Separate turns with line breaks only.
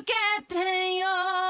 けてよ。